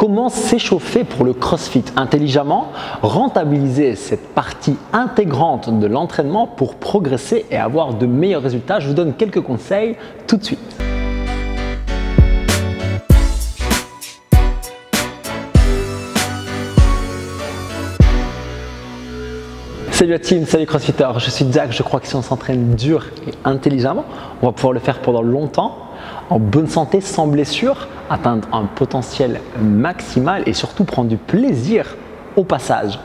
Comment s'échauffer pour le CrossFit intelligemment Rentabiliser cette partie intégrante de l'entraînement pour progresser et avoir de meilleurs résultats? Je vous donne quelques conseils tout de suite. Salut la team, salut CrossFitter, je suis Jack, je crois que si on s'entraîne dur et intelligemment, on va pouvoir le faire pendant longtemps, en bonne santé, sans blessure, atteindre un potentiel maximal et surtout prendre du plaisir au passage.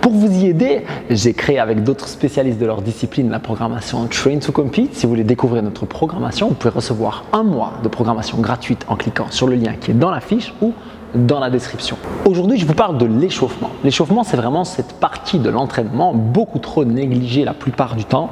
Pour vous y aider, j'ai créé avec d'autres spécialistes de leur discipline la programmation Train to Compete. Si vous voulez découvrir notre programmation, vous pouvez recevoir un mois de programmation gratuite en cliquant sur le lien qui est dans la fiche ou dans la description. Aujourd'hui, je vous parle de l'échauffement. L'échauffement, c'est vraiment cette partie de l'entraînement beaucoup trop négligée la plupart du temps,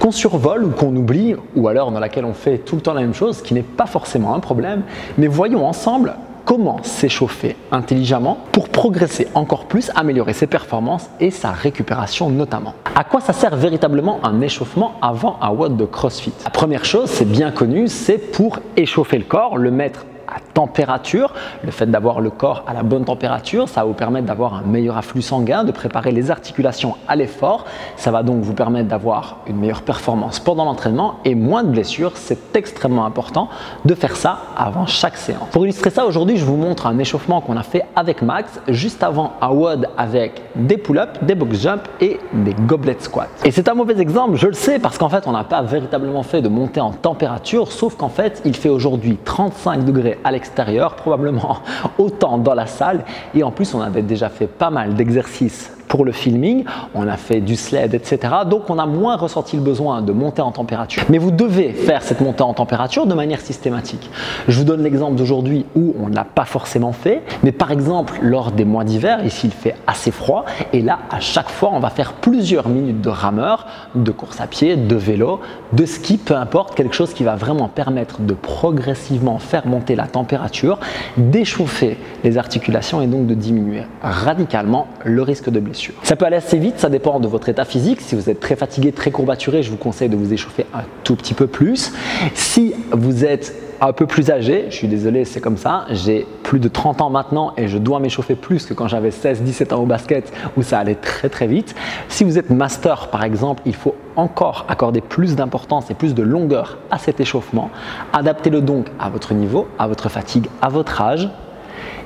qu'on survole ou qu'on oublie, ou alors dans laquelle on fait tout le temps la même chose, ce qui n'est pas forcément un problème. Mais voyons ensemble comment s'échauffer intelligemment pour progresser encore plus, améliorer ses performances et sa récupération notamment. À quoi ça sert véritablement un échauffement avant un WOD de CrossFit? La première chose, c'est bien connu, c'est pour échauffer le corps, le mettre à température. Le fait d'avoir le corps à la bonne température, ça va vous permettre d'avoir un meilleur afflux sanguin, de préparer les articulations à l'effort. Ça va donc vous permettre d'avoir une meilleure performance pendant l'entraînement et moins de blessures. C'est extrêmement important de faire ça avant chaque séance. Pour illustrer ça, aujourd'hui, je vous montre un échauffement qu'on a fait avec Max juste avant un WOD avec des pull-ups, des box jumps et des goblet squats. Et c'est un mauvais exemple, je le sais, parce qu'en fait, on n'a pas véritablement fait de montée en température, sauf qu'en fait, il fait aujourd'hui 35 degrés à l'extérieur, probablement autant dans la salle. Et en plus, on avait déjà fait pas mal d'exercices pour le filming, on a fait du sled, etc. Donc on a moins ressenti le besoin de monter en température. Mais vous devez faire cette montée en température de manière systématique. Je vous donne l'exemple d'aujourd'hui où on ne l'a pas forcément fait, mais par exemple lors des mois d'hiver, ici il fait assez froid, et là à chaque fois on va faire plusieurs minutes de rameur, de course à pied, de vélo, de ski, peu importe, quelque chose qui va vraiment permettre de progressivement faire monter la température, d'échauffer les articulations et donc de diminuer radicalement le risque de blessure. Ça peut aller assez vite, ça dépend de votre état physique. Si vous êtes très fatigué, très courbaturé, je vous conseille de vous échauffer un tout petit peu plus. Si vous êtes un peu plus âgé, je suis désolé, c'est comme ça. J'ai plus de 30 ans maintenant et je dois m'échauffer plus que quand j'avais 16-17 ans au basket où ça allait très très vite. Si vous êtes master par exemple, il faut encore accorder plus d'importance et plus de longueur à cet échauffement. Adaptez-le donc à votre niveau, à votre fatigue, à votre âge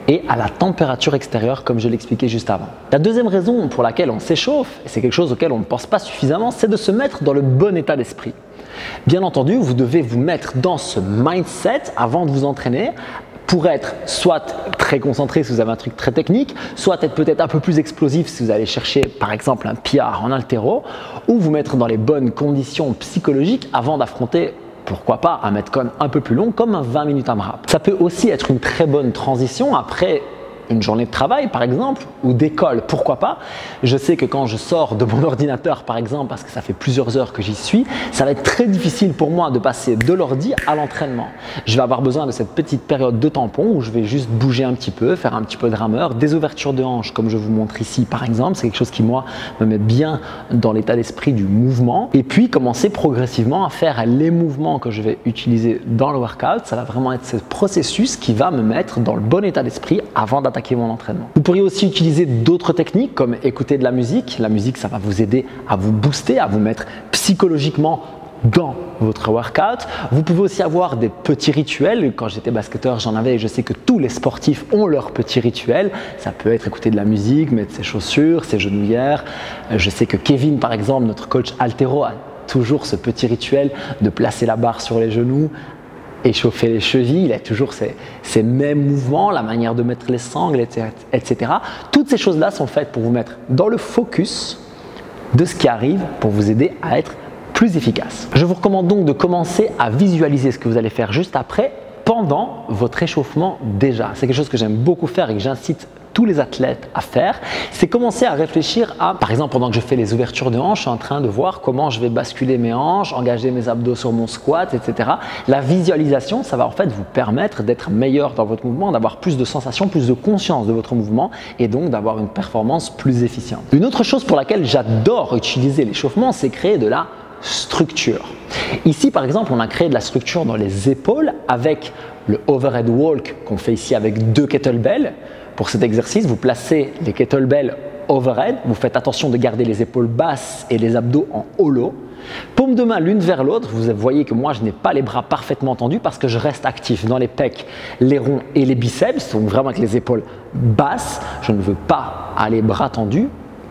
et à la température extérieure comme je l'expliquais juste avant. La deuxième raison pour laquelle on s'échauffe, et c'est quelque chose auquel on ne pense pas suffisamment, c'est de se mettre dans le bon état d'esprit. Bien entendu, vous devez vous mettre dans ce mindset avant de vous entraîner pour être soit très concentré si vous avez un truc très technique, soit être peut-être un peu plus explosif si vous allez chercher par exemple un PR en altéro, ou vous mettre dans les bonnes conditions psychologiques avant d'affronter pourquoi pas un Metcon un peu plus long comme un 20 minutes AMRAP. Ça peut aussi être une très bonne transition après une journée de travail par exemple ou d'école, pourquoi pas. Je sais que quand je sors de mon ordinateur par exemple, parce que ça fait plusieurs heures que j'y suis, ça va être très difficile pour moi de passer de l'ordi à l'entraînement. Je vais avoir besoin de cette petite période de tampon où je vais juste bouger un petit peu, faire un petit peu de rameur, des ouvertures de hanches comme je vous montre ici par exemple, c'est quelque chose qui moi me met bien dans l'état d'esprit du mouvement et puis commencer progressivement à faire les mouvements que je vais utiliser dans le workout. Ça va vraiment être ce processus qui va me mettre dans le bon état d'esprit avant d'attaquer mon entraînement. Vous pourriez aussi utiliser d'autres techniques comme écouter de la musique. La musique, ça va vous aider à vous booster, à vous mettre psychologiquement dans votre workout. Vous pouvez aussi avoir des petits rituels. Quand j'étais basketteur, j'en avais et je sais que tous les sportifs ont leurs petits rituels. Ça peut être écouter de la musique, mettre ses chaussures, ses genouillères. Je sais que Kevin, par exemple, notre coach altéro, a toujours ce petit rituel de placer la barre sur les genoux, échauffer les chevilles, il a toujours ces, mêmes mouvements, la manière de mettre les sangles, etc. Toutes ces choses-là sont faites pour vous mettre dans le focus de ce qui arrive pour vous aider à être plus efficace. Je vous recommande donc de commencer à visualiser ce que vous allez faire juste après pendant votre échauffement déjà. C'est quelque chose que j'aime beaucoup faire et que j'incite tous les athlètes à faire, c'est commencer à réfléchir à, par exemple, pendant que je fais les ouvertures de hanches, je suis en train de voir comment je vais basculer mes hanches, engager mes abdos sur mon squat, etc. La visualisation, ça va en fait vous permettre d'être meilleur dans votre mouvement, d'avoir plus de sensations, plus de conscience de votre mouvement et donc d'avoir une performance plus efficiente. Une autre chose pour laquelle j'adore utiliser l'échauffement, c'est créer de la structure. Ici, par exemple, on a créé de la structure dans les épaules avec le overhead walk qu'on fait ici avec deux kettlebells. Pour cet exercice, vous placez les kettlebells overhead, vous faites attention de garder les épaules basses et les abdos en hollow. Paume de main l'une vers l'autre, vous voyez que moi je n'ai pas les bras parfaitement tendus parce que je reste actif dans les pecs, les ronds et les biceps, donc vraiment avec les épaules basses. Je ne veux pas aller bras tendus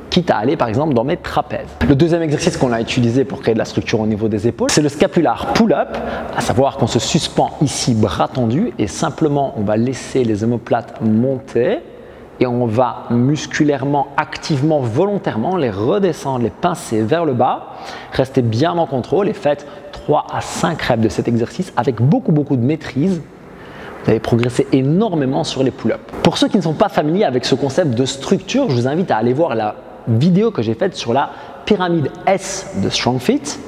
quitte à aller par exemple dans mes trapèzes. Le deuxième exercice qu'on a utilisé pour créer de la structure au niveau des épaules, c'est le scapular pull-up, à savoir qu'on se suspend ici bras tendus et simplement on va laisser les omoplates monter et on va musculairement, activement, volontairement les redescendre, les pincer vers le bas. Restez bien en contrôle et faites 3 à 5 reps de cet exercice avec beaucoup beaucoup de maîtrise. Vous allez progresser énormément sur les pull-ups. Pour ceux qui ne sont pas familiers avec ce concept de structure, je vous invite à aller voir la vidéo que j'ai faite sur la pyramide S de StrongFit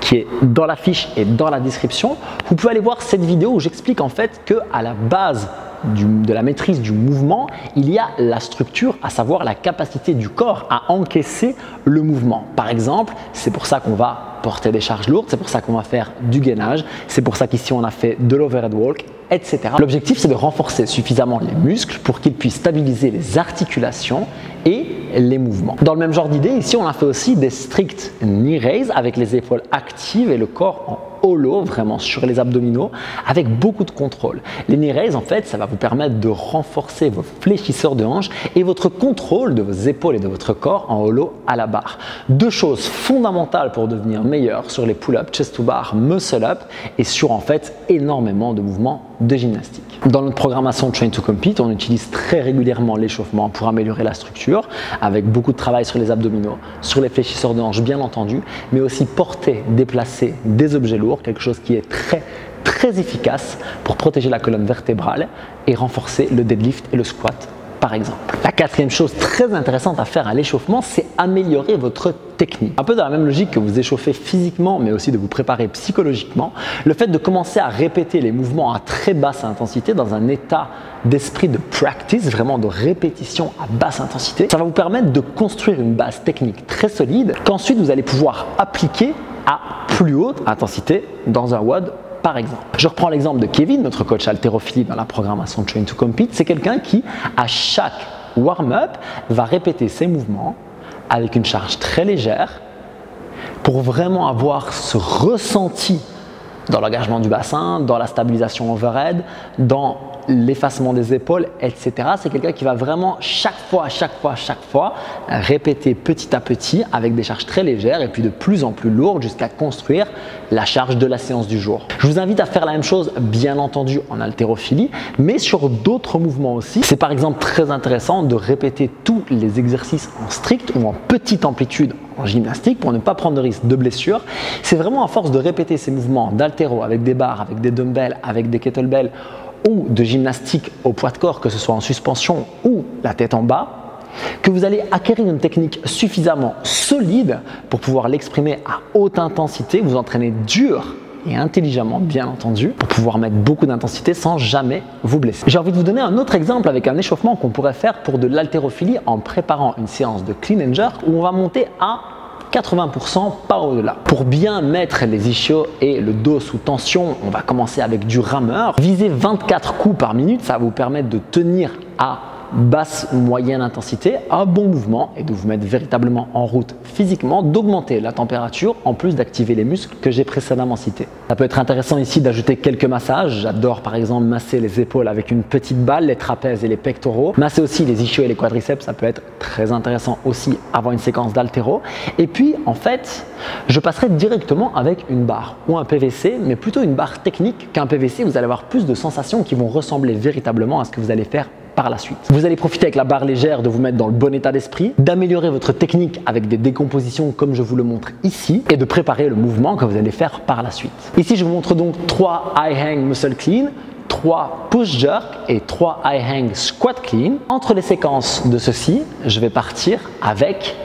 qui est dans la fiche et dans la description. Vous pouvez aller voir cette vidéo où j'explique en fait que à la base de la maîtrise du mouvement, il y a la structure, à savoir la capacité du corps à encaisser le mouvement. Par exemple, c'est pour ça qu'on va porter des charges lourdes, c'est pour ça qu'on va faire du gainage, c'est pour ça qu'ici on a fait de l'overhead walk, etc. L'objectif c'est de renforcer suffisamment les muscles pour qu'ils puissent stabiliser les articulations et les mouvements. Dans le même genre d'idée, ici on a fait aussi des strict knee raise avec les épaules actives et le corps en hollow, vraiment sur les abdominaux, avec beaucoup de contrôle. Les knee en fait, ça va vous permettre de renforcer vos fléchisseurs de hanches et votre contrôle de vos épaules et de votre corps en hollow à la barre. Deux choses fondamentales pour devenir meilleur sur les pull-ups, chest to bar, muscle up et sur en fait énormément de mouvements de gymnastique. Dans notre programmation Train to Compete, on utilise très régulièrement l'échauffement pour améliorer la structure, avec beaucoup de travail sur les abdominaux, sur les fléchisseurs de hanches bien entendu, mais aussi porter, déplacer des objets lourds, quelque chose qui est très très efficace pour protéger la colonne vertébrale et renforcer le deadlift et le squat par exemple. La quatrième chose très intéressante à faire à l'échauffement, c'est améliorer votre technique. Un peu dans la même logique que vous échauffez physiquement, mais aussi de vous préparer psychologiquement, le fait de commencer à répéter les mouvements à très basse intensité dans un état d'esprit de practice, vraiment de répétition à basse intensité, ça va vous permettre de construire une base technique très solide qu'ensuite vous allez pouvoir appliquer à plus haute intensité dans un WOD par exemple. Je reprends l'exemple de Kevin, notre coach haltérophilie dans la programmation Train to Compete. C'est quelqu'un qui, à chaque warm-up, va répéter ses mouvements avec une charge très légère pour vraiment avoir ce ressenti dans l'engagement du bassin, dans la stabilisation overhead, dans l'effacement des épaules, etc. C'est quelqu'un qui va vraiment chaque fois, chaque fois, chaque fois répéter petit à petit avec des charges très légères et puis de plus en plus lourdes jusqu'à construire la charge de la séance du jour. Je vous invite à faire la même chose, bien entendu, en haltérophilie, mais sur d'autres mouvements aussi. C'est par exemple très intéressant de répéter tous les exercices en strict ou en petite amplitude en gymnastique pour ne pas prendre de risque de blessure. C'est vraiment à force de répéter ces mouvements d'haltéro avec des barres, avec des dumbbells, avec des kettlebells ou de gymnastique au poids de corps, que ce soit en suspension ou la tête en bas, que vous allez acquérir une technique suffisamment solide pour pouvoir l'exprimer à haute intensité, vous entraîner dur et intelligemment, bien entendu, pour pouvoir mettre beaucoup d'intensité sans jamais vous blesser. J'ai envie de vous donner un autre exemple avec un échauffement qu'on pourrait faire pour de l'haltérophilie en préparant une séance de clean and où on va monter à 80% pas au-delà. Pour bien mettre les ischios et le dos sous tension, on va commencer avec du rameur. Viser 24 coups par minute, ça va vous permettre de tenir à basse ou moyenne intensité, un bon mouvement et de vous mettre véritablement en route physiquement, d'augmenter la température en plus d'activer les muscles que j'ai précédemment cités. Ça peut être intéressant ici d'ajouter quelques massages. J'adore par exemple masser les épaules avec une petite balle, les trapèzes et les pectoraux. Masser aussi les ischios et les quadriceps, ça peut être très intéressant aussi avant une séquence d'altéro. Et puis en fait, je passerai directement avec une barre ou un PVC, mais plutôt une barre technique qu'un PVC. Vous allez avoir plus de sensations qui vont ressembler véritablement à ce que vous allez faire la suite. Vous allez profiter avec la barre légère de vous mettre dans le bon état d'esprit, d'améliorer votre technique avec des décompositions comme je vous le montre ici et de préparer le mouvement que vous allez faire par la suite. Ici, je vous montre donc 3 high hang muscle clean 3 push jerk et 3 high hang squat clean. Entre les séquences de ceci, je vais partir avec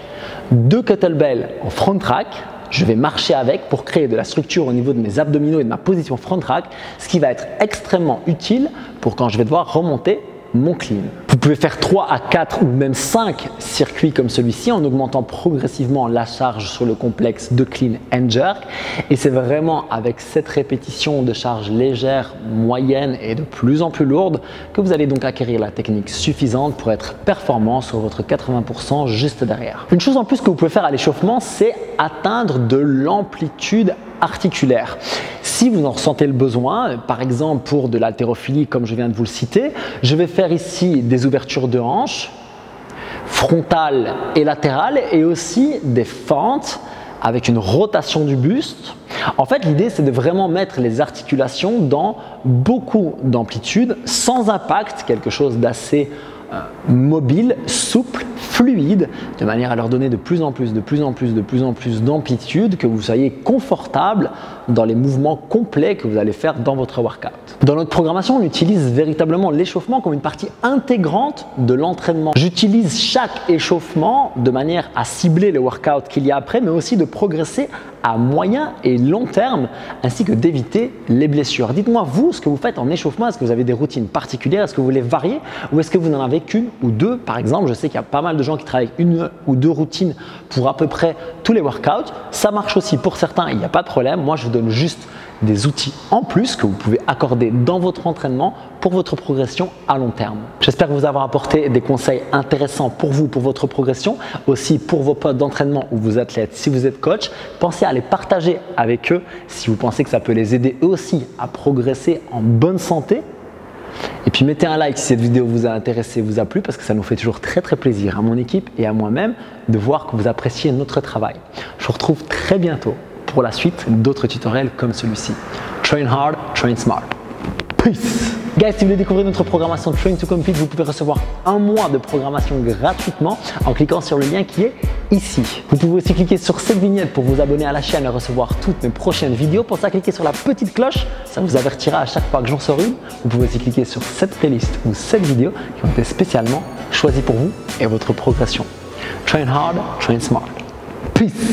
deux kettlebells en front track. Je vais marcher avec pour créer de la structure au niveau de mes abdominaux et de ma position front track, ce qui va être extrêmement utile pour quand je vais devoir remonter mon clean. Vous pouvez faire 3 à 4 ou même 5 circuits comme celui-ci en augmentant progressivement la charge sur le complexe de clean and jerk. Et c'est vraiment avec cette répétition de charge légère, moyenne et de plus en plus lourde que vous allez donc acquérir la technique suffisante pour être performant sur votre 80% juste derrière. Une chose en plus que vous pouvez faire à l'échauffement, c'est atteindre de l'amplitude articulaire. Si vous en ressentez le besoin, par exemple pour de l'haltérophilie comme je viens de vous le citer, je vais faire ici des ouvertures de hanches frontales et latérales et aussi des fentes avec une rotation du buste. En fait, l'idée, c'est de vraiment mettre les articulations dans beaucoup d'amplitude, sans impact, quelque chose d'assez mobile, souple, fluide, de manière à leur donner de plus en plus, de plus en plus, de plus en plus d'amplitude, que vous soyez confortable dans les mouvements complets que vous allez faire dans votre workout. Dans notre programmation, on utilise véritablement l'échauffement comme une partie intégrante de l'entraînement. J'utilise chaque échauffement de manière à cibler le workout qu'il y a après, mais aussi de progresser à moyen et long terme, ainsi que d'éviter les blessures. Dites-moi, vous, ce que vous faites en échauffement, est-ce que vous avez des routines particulières? Est-ce que vous voulez varier Ou est-ce que vous n'en avez qu'une ou deux Par exemple, je sais qu'il y a pas mal de gens qui travaillent une ou deux routines pour à peu près tous les workouts. Ça marche aussi pour certains, il n'y a pas de problème. Moi, je vous donne juste des outils en plus que vous pouvez accorder dans votre entraînement pour votre progression à long terme. J'espère vous avoir apporté des conseils intéressants pour vous, pour votre progression, aussi pour vos potes d'entraînement ou vos athlètes. Si vous êtes coach, pensez à les partager avec eux si vous pensez que ça peut les aider eux aussi à progresser en bonne santé. Et puis mettez un like si cette vidéo vous a intéressé, vous a plu, parce que ça nous fait toujours très très plaisir à mon équipe et à moi-même de voir que vous appréciez notre travail. Je vous retrouve très bientôt pour la suite d'autres tutoriels comme celui-ci. Train hard, train smart. Peace Guys, si vous voulez découvrir notre programmation Train to Compete, vous pouvez recevoir un mois de programmation gratuitement en cliquant sur le lien qui est ici. Vous pouvez aussi cliquer sur cette vignette pour vous abonner à la chaîne et recevoir toutes mes prochaines vidéos. Pour ça, cliquez sur la petite cloche, ça vous avertira à chaque fois que j'en sors une. Vous pouvez aussi cliquer sur cette playlist ou cette vidéo qui ont été spécialement choisies pour vous et votre progression. Train hard, train smart. Peace